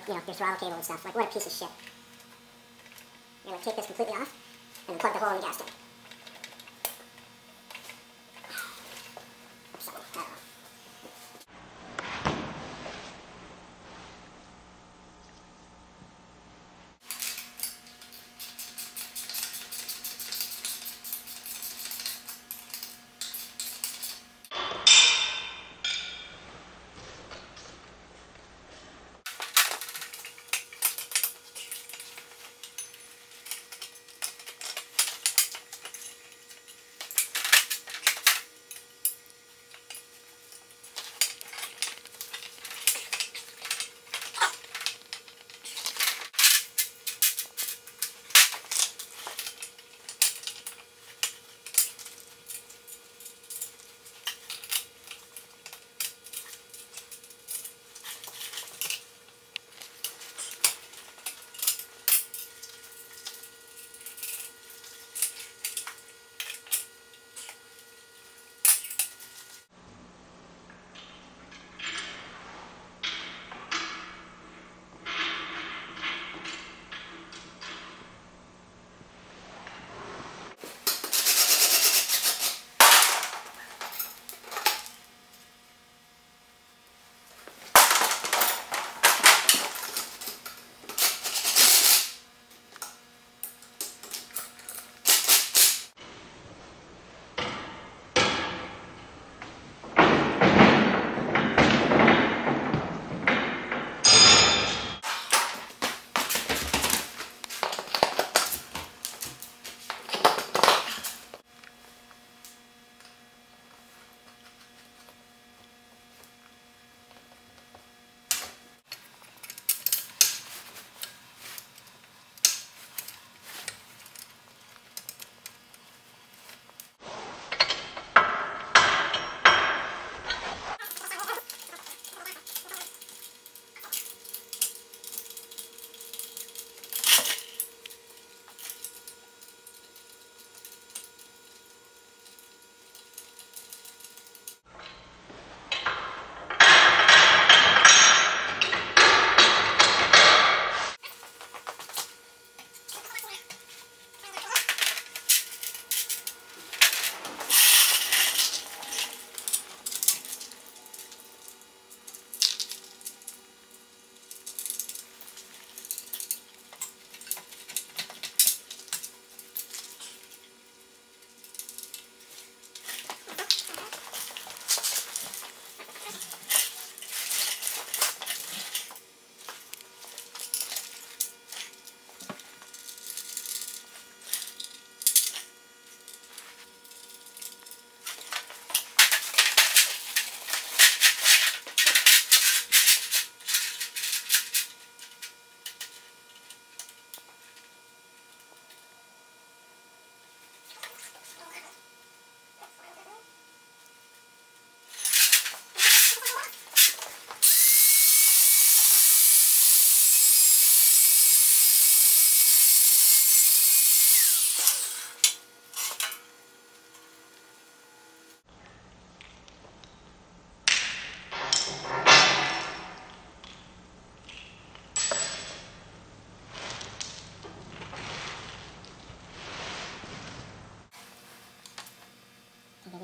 like, you know, your throttle cable and stuff. Like, what a piece of shit. You're gonna take this completely off and plug the hole in the gas tank.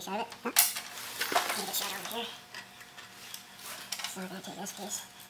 It. Huh? Take a shot over here. So we're gonna take this piece.